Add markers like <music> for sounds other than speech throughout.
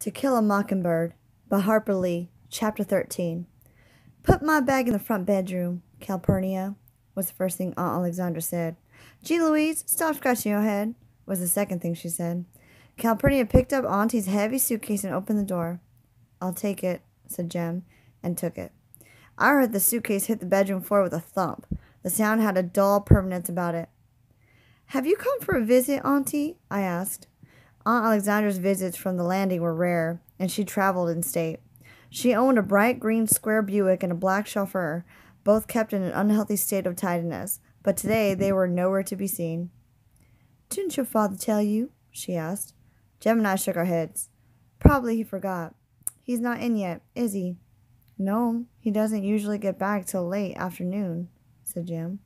To Kill a Mockingbird by Harper Lee, Chapter 13. Put my bag in the front bedroom, Calpurnia, was the first thing Aunt Alexandra said. Jean Louise, stop scratching your head, was the second thing she said. Calpurnia picked up Auntie's heavy suitcase and opened the door. I'll take it, said Jem, and took it. I heard the suitcase hit the bedroom floor with a thump. The sound had a dull permanence about it. Have you come for a visit, Auntie? I asked. Aunt Alexandra's visits from the landing were rare, and she traveled in state. She owned a bright green square Buick and a black chauffeur, both kept in an unhealthy state of tidiness, but today they were nowhere to be seen. Didn't your father tell you? she asked. Jem and I shook our heads. Probably he forgot. He's not in yet, is he? No, he doesn't usually get back till late afternoon, said Jem.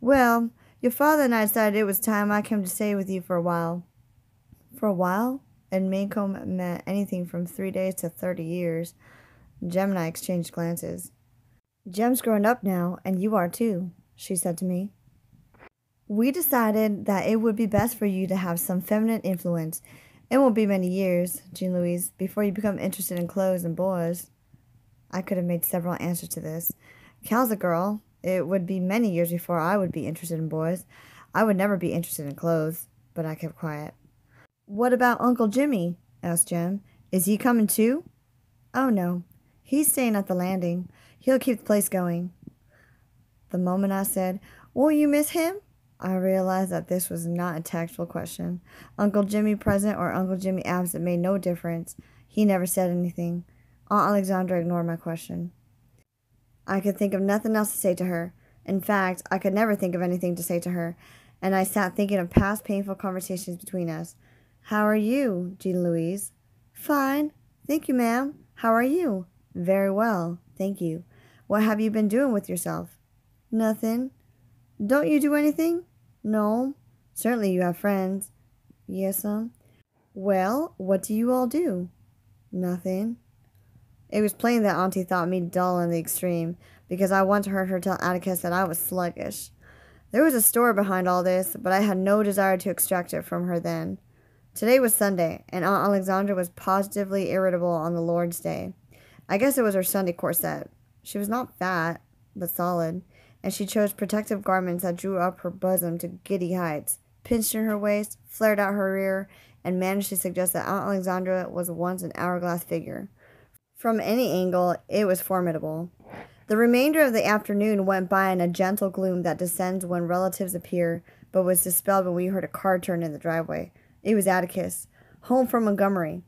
Well, your father and I decided it was time I came to stay with you for a while. For a while? And Maycomb meant anything from three days to thirty years. Jem and I exchanged glances. Jem's grown up now, and you are too, she said to me. We decided that it would be best for you to have some feminine influence. It won't be many years, Jean Louise, before you become interested in clothes and boys. I could have made several answers to this. Cal's a girl. It would be many years before I would be interested in boys. I would never be interested in clothes, but I kept quiet. What about Uncle Jimmy? asked Jem. Is he coming too? Oh, no. He's staying at the landing. He'll keep the place going. The moment I said, Will you miss him? I realized that this was not a tactful question. Uncle Jimmy present or Uncle Jimmy absent made no difference. He never said anything. Aunt Alexandra ignored my question. I could think of nothing else to say to her. In fact, I could never think of anything to say to her, and I sat thinking of past painful conversations between us. How are you, Jean Louise? Fine. Thank you, ma'am. How are you? Very well. Thank you. What have you been doing with yourself? Nothing. Don't you do anything? No. Certainly you have friends. Yes'm. Well, what do you all do? Nothing. It was plain that Auntie thought me dull in the extreme, because I once heard her tell Atticus that I was sluggish. There was a story behind all this, but I had no desire to extract it from her then. Today was Sunday, and Aunt Alexandra was positively irritable on the Lord's Day. I guess it was her Sunday corset. She was not fat, but solid, and she chose protective garments that drew up her bosom to giddy heights, pinched in her waist, flared out her rear, and managed to suggest that Aunt Alexandra was once an hourglass figure. From any angle, it was formidable. The remainder of the afternoon went by in a gentle gloom that descends when relatives appear, but was dispelled when we heard a car turn in the driveway. It was Atticus, home from Montgomery.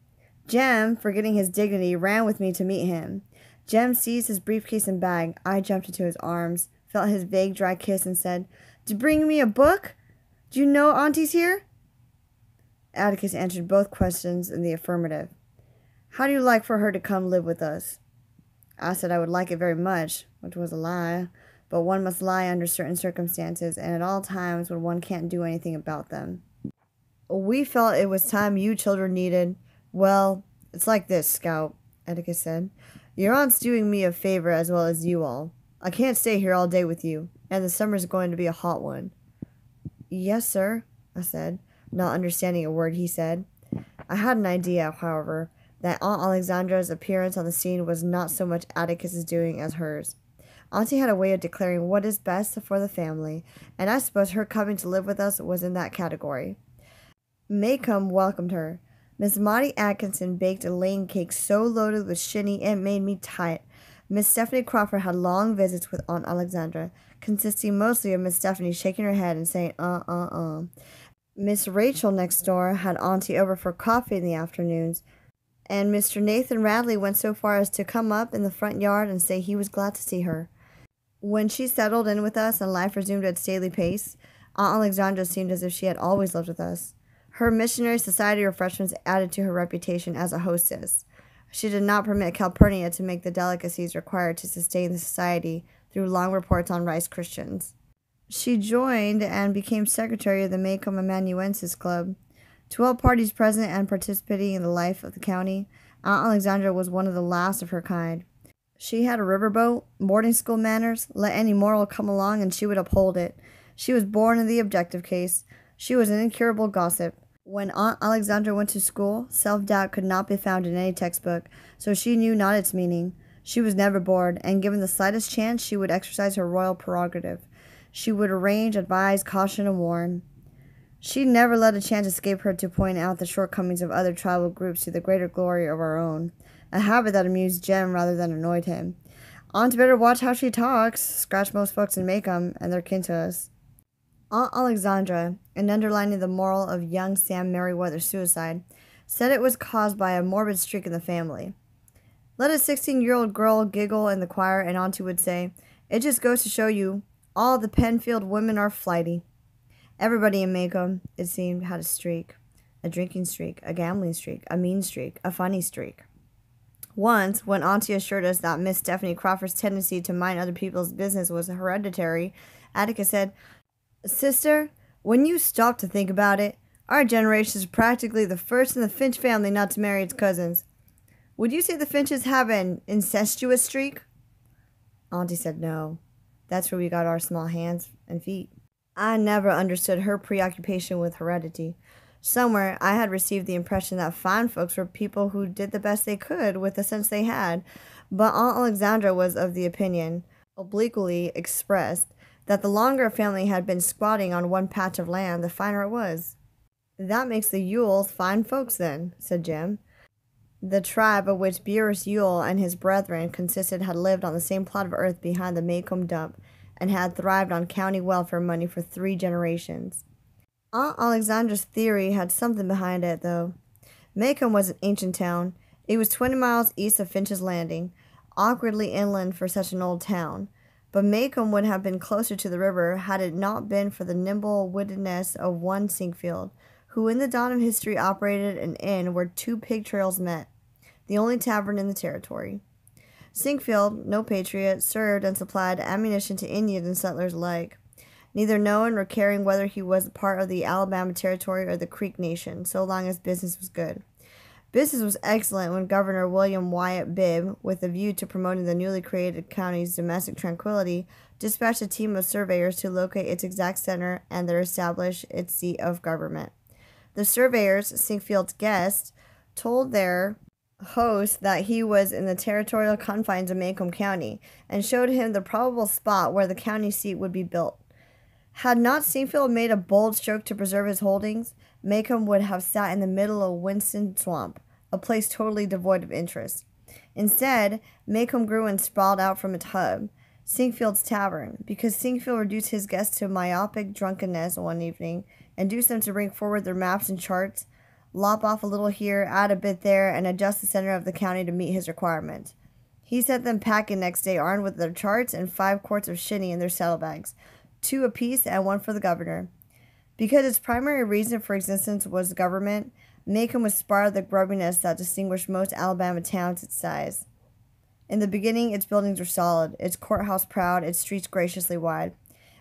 Jem, forgetting his dignity, ran with me to meet him. Jem seized his briefcase and bag. I jumped into his arms, felt his vague, dry kiss, and said, To bring me a book? Do you know Auntie's here? Atticus answered both questions in the affirmative. How do you like for her to come live with us? I said I would like it very much, which was a lie, but one must lie under certain circumstances and at all times when one can't do anything about them. We felt it was time you children needed. Well, it's like this, Scout, Atticus said. Your aunt's doing me a favor as well as you all. I can't stay here all day with you, and the summer's going to be a hot one. Yes, sir, I said, not understanding a word he said. I had an idea, however, that Aunt Alexandra's appearance on the scene was not so much Atticus's doing as hers. Auntie had a way of declaring what is best for the family, and I suppose her coming to live with us was in that category. Maycomb welcomed her. Miss Maudie Atkinson baked a lane cake so loaded with shinny it made me tight. Miss Stephanie Crawford had long visits with Aunt Alexandra, consisting mostly of Miss Stephanie shaking her head and saying, uh, uh, uh. Miss Rachel next door had Auntie over for coffee in the afternoons, and Mr. Nathan Radley went so far as to come up in the front yard and say he was glad to see her. When she settled in with us and life resumed its daily pace, Aunt Alexandra seemed as if she had always lived with us. Her missionary society refreshments added to her reputation as a hostess. She did not permit Calpurnia to make the delicacies required to sustain the society through long reports on rice Christians. She joined and became secretary of the Maycomb Amanuensis Club. To all parties present and participating in the life of the county, Aunt Alexandra was one of the last of her kind. She had a riverboat, boarding school manners, let any moral come along and she would uphold it. She was born in the objective case. She was an incurable gossip. When Aunt Alexandra went to school, self doubt could not be found in any textbook, so she knew not its meaning. She was never bored, and given the slightest chance, she would exercise her royal prerogative. She would arrange, advise, caution, and warn. She never let a chance escape her to point out the shortcomings of other tribal groups to the greater glory of our own, a habit that amused Jem rather than annoyed him. Aunt better watch how she talks, scratch most folks in Maycomb, and they're kin to us. Aunt Alexandra, in underlining the moral of young Sam Merriweather's suicide, said it was caused by a morbid streak in the family. Let a 16 year old girl giggle in the choir, and Auntie would say, It just goes to show you, all the Penfield women are flighty. Everybody in Maycomb, it seemed, had a streak a drinking streak, a gambling streak, a mean streak, a funny streak. Once, when Auntie assured us that Miss Stephanie Crawford's tendency to mind other people's business was hereditary, Atticus said, Sister, when you stop to think about it, our generation is practically the first in the Finch family not to marry its cousins. Would you say the Finches have an incestuous streak? Auntie said no. That's where we got our small hands and feet. I never understood her preoccupation with heredity. Somewhere I had received the impression that fine folks were people who did the best they could with the sense they had, but Aunt Alexandra was of the opinion, obliquely expressed, that the longer a family had been squatting on one patch of land, the finer it was. That makes the Ewells fine folks, then, said Jem. The tribe of which Burris Ewell and his brethren consisted had lived on the same plot of earth behind the Maycomb dump, and had thrived on county welfare money for three generations. Aunt Alexandra's theory had something behind it, though. Maycomb was an ancient town. It was twenty miles east of Finch's Landing, awkwardly inland for such an old town. But Maycomb would have been closer to the river had it not been for the nimble wittedness of one Sinkfield, who in the dawn of history operated an inn where two pig trails met, the only tavern in the territory. Sinkfield, no patriot, served and supplied ammunition to Indians and settlers alike, neither knowing nor caring whether he was part of the Alabama Territory or the Creek Nation, so long as business was good. Business was excellent when Governor William Wyatt Bibb, with a view to promoting the newly created county's domestic tranquility, dispatched a team of surveyors to locate its exact center and there establish its seat of government. The surveyors, Sinkfield's guests, told their host that he was in the territorial confines of Maycomb County and showed him the probable spot where the county seat would be built. Had not Sinkfield made a bold stroke to preserve his holdings, Maycomb would have sat in the middle of Winston Swamp, a place totally devoid of interest. Instead, Maycomb grew and sprawled out from its hub, Sinkfield's Tavern, because Sinkfield reduced his guests to myopic drunkenness one evening, induced them to bring forward their maps and charts, lop off a little here, add a bit there, and adjust the center of the county to meet his requirements. He sent them packing next day armed with their charts and five quarts of shinny in their saddlebags, two apiece and one for the governor. Because its primary reason for existence was government, Maycomb was spared the grubbiness that distinguished most Alabama towns its size. In the beginning, its buildings were solid, its courthouse proud, its streets graciously wide.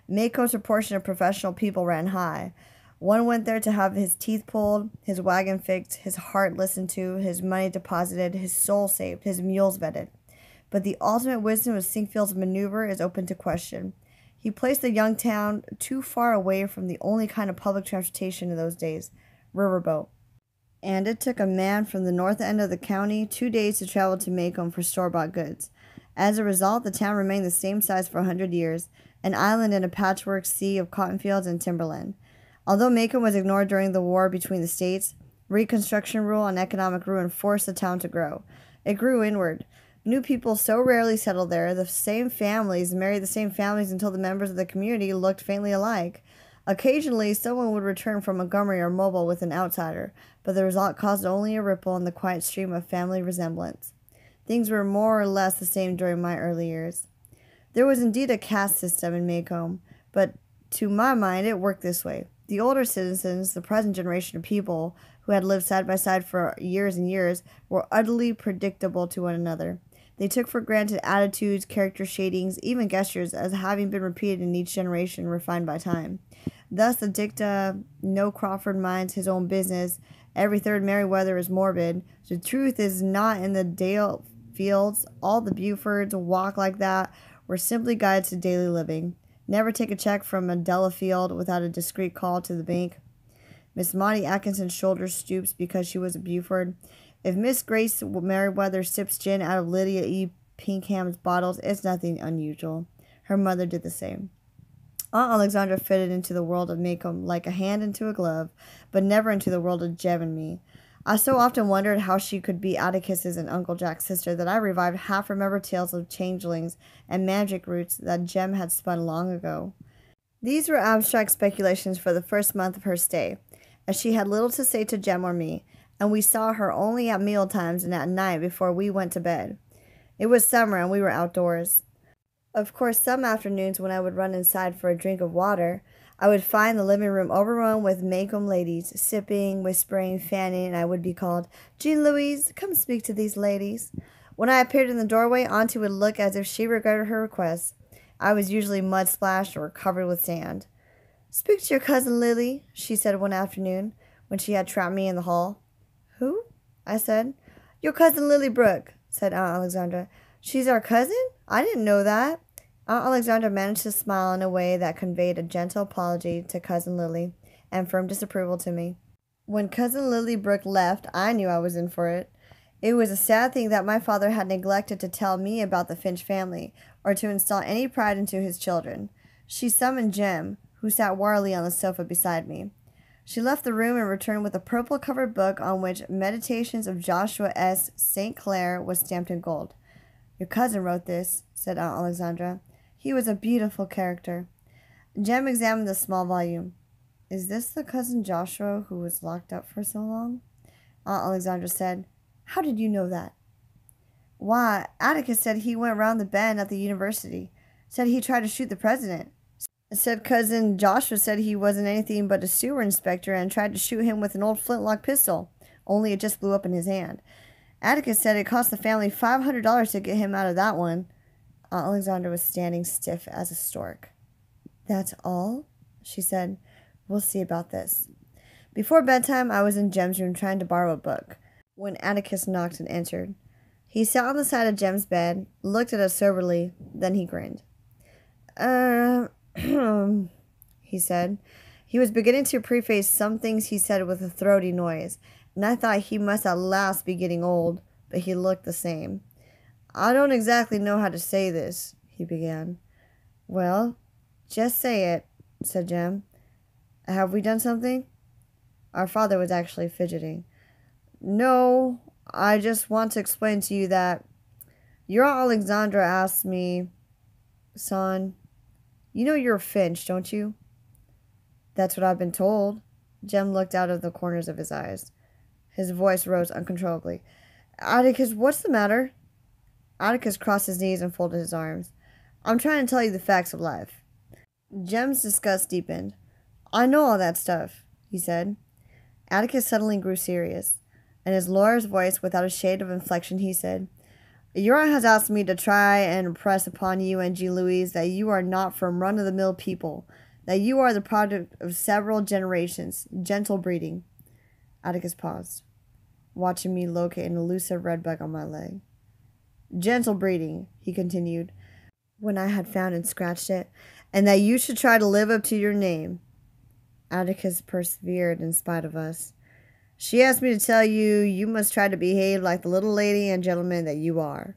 Maycomb's proportion of professional people ran high, one went there to have his teeth pulled, his wagon fixed, his heart listened to, his money deposited, his soul saved, his mules vetted. But the ultimate wisdom of Sinkfield's maneuver is open to question. He placed the young town too far away from the only kind of public transportation in those days riverboat. And it took a man from the north end of the county two days to travel to Maycomb for store bought goods. As a result, the town remained the same size for a hundred years, an island in a patchwork sea of cotton fields and timberland. Although Maycomb was ignored during the war between the states, Reconstruction rule and economic ruin forced the town to grow. It grew inward. New people so rarely settled there, the same families married the same families until the members of the community looked faintly alike. Occasionally, someone would return from Montgomery or Mobile with an outsider, but the result caused only a ripple in the quiet stream of family resemblance. Things were more or less the same during my early years. There was indeed a caste system in Maycomb, but to my mind it worked this way. The older citizens, the present generation of people who had lived side by side for years and years, were utterly predictable to one another. They took for granted attitudes, character shadings, even gestures as having been repeated in each generation, refined by time. Thus, the dicta, no Crawford minds his own business, every third Merriweather is morbid. The truth is not in the Dale fields. All the Bufords walk like that were simply guides to daily living. Never take a check from a Delafield without a discreet call to the bank. Miss Maudie Atkinson's shoulders stoops because she was a Buford. If Miss Grace Merriweather sips gin out of Lydia E. Pinkham's bottles, it's nothing unusual. Her mother did the same. Aunt Alexandra fitted into the world of Maycomb like a hand into a glove, but never into the world of Jem and me. I so often wondered how she could be Atticus's and Uncle Jack's sister that I revived half remembered tales of changelings and magic roots that Jem had spun long ago. These were abstract speculations for the first month of her stay, as she had little to say to Jem or me, and we saw her only at meal times and at night before we went to bed. It was summer and we were outdoors. Of course, some afternoons when I would run inside for a drink of water, I would find the living room overrun with Maycomb ladies, sipping, whispering, fanning, and I would be called, Jean Louise, come speak to these ladies. When I appeared in the doorway, Auntie would look as if she regretted her request. I was usually mud splashed or covered with sand. Speak to your cousin Lily, she said one afternoon, when she had trapped me in the hall. I said. Your cousin Lily Brooke, said Aunt Alexandra. She's our cousin? I didn't know that. Aunt Alexandra managed to smile in a way that conveyed a gentle apology to Cousin Lily and firm disapproval to me. When Cousin Lily Brooke left, I knew I was in for it. It was a sad thing that my father had neglected to tell me about the Finch family or to install any pride into his children. She summoned Jem, who sat warily on the sofa beside me. She left the room and returned with a purple covered book on which Meditations of Joshua S. St. Clair was stamped in gold. Your cousin wrote this, said Aunt Alexandra. He was a beautiful character. Jem examined the small volume. Is this the cousin Joshua who was locked up for so long? Aunt Alexandra said, How did you know that? Why, Atticus said he went round the bend at the university. Said he tried to shoot the president. Said cousin Joshua said he wasn't anything but a sewer inspector and tried to shoot him with an old flintlock pistol, only it just blew up in his hand. Atticus said it cost the family five hundred dollars to get him out of that one. Aunt was standing stiff as a stork. That's all? she said. We'll see about this. Before bedtime, I was in Jem's room trying to borrow a book when Atticus knocked and entered. He sat on the side of Jem's bed, looked at us soberly, then he grinned. Uh, <clears throat> he said. He was beginning to preface some things he said with a throaty noise, and I thought he must at last be getting old, but he looked the same. I don't exactly know how to say this, he began. Well, just say it, said Jem. Have we done something? Our father was actually fidgeting. No, I just want to explain to you that your Alexandra asked me, son, you know you're a Finch, don't you? That's what I've been told. Jem looked out of the corners of his eyes. His voice rose uncontrollably. Atticus, what's the matter? Atticus crossed his knees and folded his arms. I'm trying to tell you the facts of life. Jem's disgust deepened. I know all that stuff, he said. Atticus suddenly grew serious. In his lawyer's voice, without a shade of inflection, he said, Aunt has asked me to try and impress upon you and Jean Louise that you are not from run of the mill people, that you are the product of several generations, gentle breeding. Atticus paused, watching me locate an elusive red bug on my leg. Gentle breeding, he continued, when I had found and scratched it, and that you should try to live up to your name. Atticus persevered in spite of us. She asked me to tell you you must try to behave like the little lady and gentleman that you are.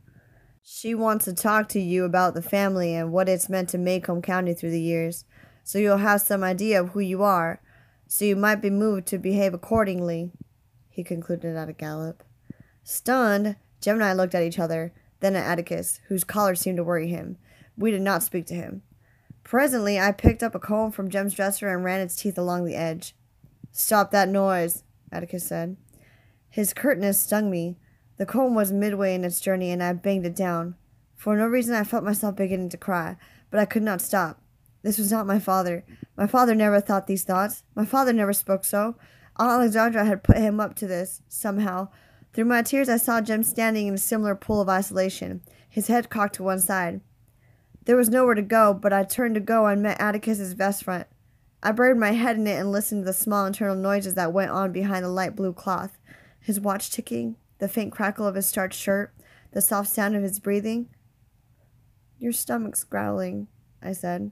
She wants to talk to you about the family and what it's meant to Maycomb County through the years, so you'll have some idea of who you are, so you might be moved to behave accordingly, he concluded at a gallop. Stunned, Jem and I looked at each other, then at Atticus, whose collar seemed to worry him. We did not speak to him. Presently, I picked up a comb from Jem's dresser and ran its teeth along the edge. Stop that noise, Atticus said. His curtness stung me. The comb was midway in its journey, and I banged it down. For no reason, I felt myself beginning to cry, but I could not stop. This was not my father. My father never thought these thoughts. My father never spoke so. Aunt Alexandra had put him up to this, somehow, through my tears, I saw Jem standing in a similar pool of isolation, his head cocked to one side. There was nowhere to go, but I turned to go and met Atticus's vest front. I buried my head in it and listened to the small internal noises that went on behind the light blue cloth his watch ticking, the faint crackle of his starched shirt, the soft sound of his breathing. Your stomach's growling, I said.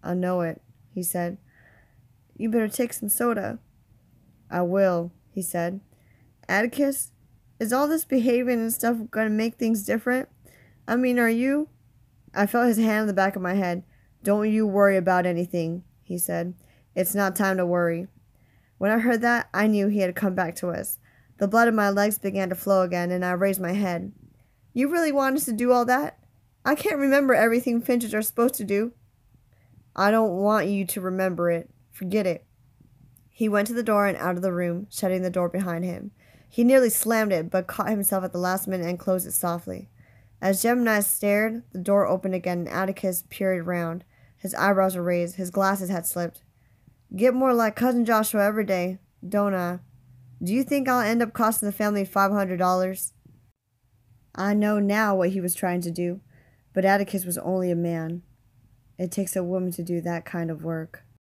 I know it, he said. You better take some soda. I will, he said. Atticus, is all this behaving and stuff going to make things different? I mean, are you? I felt his hand on the back of my head. Don't you worry about anything, he said. It's not time to worry. When I heard that, I knew he had come back to us. The blood in my legs began to flow again, and I raised my head. You really want us to do all that? I can't remember everything Finches are supposed to do. I don't want you to remember it. Forget it. He went to the door and out of the room, shutting the door behind him. He nearly slammed it, but caught himself at the last minute and closed it softly. As Jem and I stared, the door opened again and Atticus peered round. His eyebrows were raised, his glasses had slipped. Get more like Cousin Joshua every day, don't I? Do you think I'll end up costing the family five hundred dollars? I know now what he was trying to do, but Atticus was only a man. It takes a woman to do that kind of work.